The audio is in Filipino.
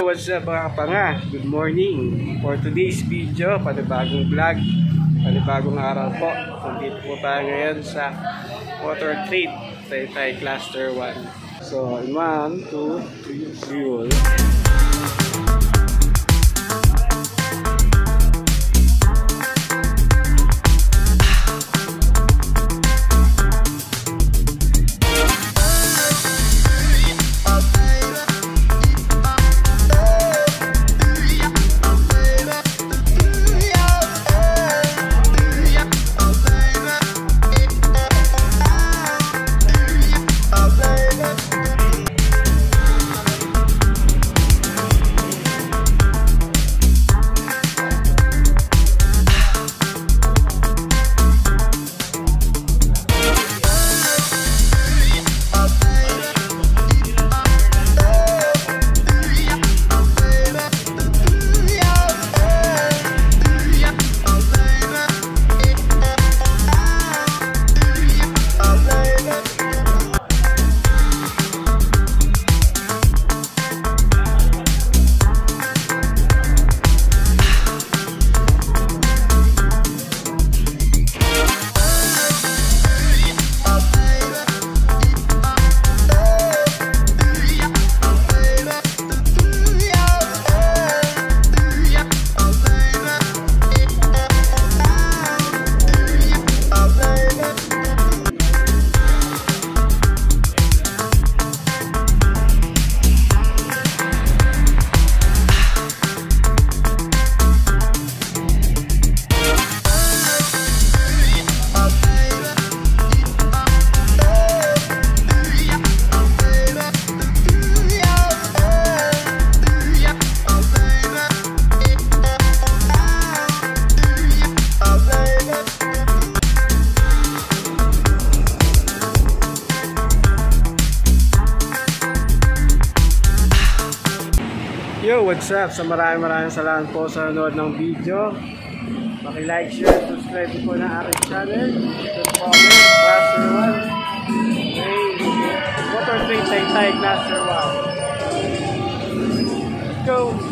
Yo, what's up mga kapanga? Good morning. For today's video, panibagong vlog, panibagong araw po. Nandito po tayo ngayon sa Water Trade, Taytay Cluster 1. So, in 1, 2, 3, fuel. Yo, what's up? Sa maraming maraming salamat po sa nanood ng video. Paki-like, share, subscribe po ng aking channel. Po kami, Cluster 1. Okay, Water Trade Taytay Cluster 1. Let's go!